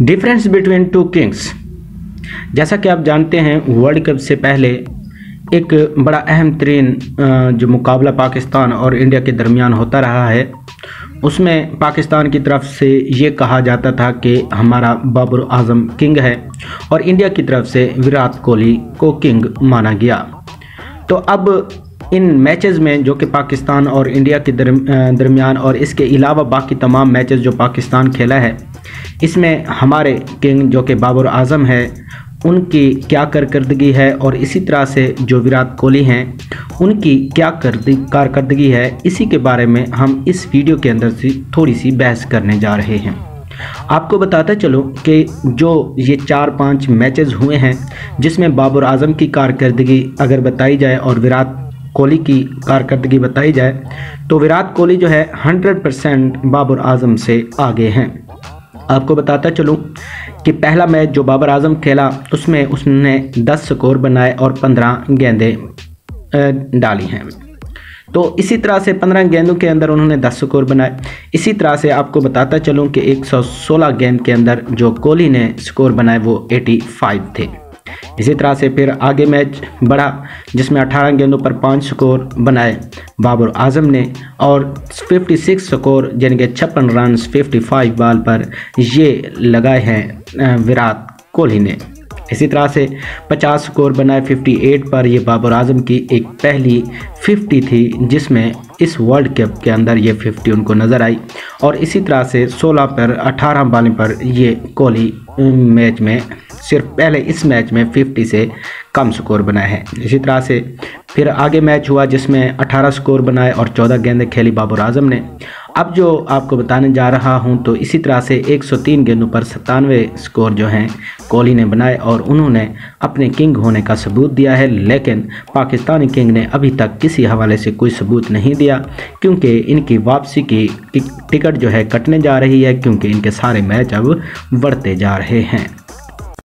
Difference between two Kings जैसा कि आप जानते हैं, वर्ल्ड कप से पहले एक बड़ा अहम तरीन जो मुकाबला पाकिस्तान और इंडिया के दरमियान होता रहा है, उसमें पाकिस्तान की तरफ़ से ये कहा जाता था कि हमारा बाबर आज़म किंग है और इंडिया की तरफ़ से विराट कोहली को किंग माना गया। तो अब इन मैचेस में जो कि पाकिस्तान और इंडिया के दरमियान और इसके अलावा बाकी तमाम मैचेस जो पाकिस्तान खेला है इसमें हमारे किंग जो कि बाबर आज़म है, उनकी क्या कारकर्दगी है और इसी तरह से जो विराट कोहली हैं, उनकी क्या कारकर्दगी है, इसी के बारे में हम इस वीडियो के अंदर से थोड़ी सी बहस करने जा रहे हैं। आपको बताते चलो कि जो ये चार पाँच मैचेस हुए हैं, जिसमें बाबर आज़म की कारकर्दगी अगर बताई जाए और विराट कोहली की कारकर्दगी बताई जाए तो विराट कोहली जो है 100 परसेंट बाबर आज़म से आगे हैं। आपको बताता चलूँ कि पहला मैच जो बाबर आज़म खेला, उसमें उसने 10 स्कोर बनाए और 15 गेंदें डाली हैं। तो इसी तरह से 15 गेंदों के अंदर उन्होंने 10 स्कोर बनाए। इसी तरह से आपको बताता चलूँ कि 116 गेंद के अंदर जो कोहली ने स्कोर बनाए, वो 85 थे। इसी तरह से फिर आगे मैच बढ़ा, जिसमें 18 गेंदों पर पाँच स्कोर बनाए बाबर आज़म ने, और 56 स्कोर, यानी कि छप्पन रन 55 बॉल पर ये लगाए हैं विराट कोहली ने। इसी तरह से 50 स्कोर बनाए 58 पर ये बाबर आज़म की एक पहली 50 थी, जिसमें इस वर्ल्ड कप के अंदर ये 50 उनको नज़र आई। और इसी तरह से 16 पर 18 बाले पर ये कोहली मैच में सिर्फ़ पहले इस मैच में 50 से कम स्कोर बनाए हैं। इसी तरह से फिर आगे मैच हुआ जिसमें 18 स्कोर बनाए और 14 गेंदें खेली बाबर आज़म ने। अब जो आपको बताने जा रहा हूँ तो इसी तरह से 103 गेंदों पर सत्तानवे स्कोर जो हैं, कोहली ने बनाए और उन्होंने अपने किंग होने का सबूत दिया है। लेकिन पाकिस्तानी किंग ने अभी तक किसी हवाले से कोई सबूत नहीं दिया, क्योंकि इनकी वापसी की टिकट जो है कटने जा रही है, क्योंकि इनके सारे मैच अब बढ़ते जा रहे हैं।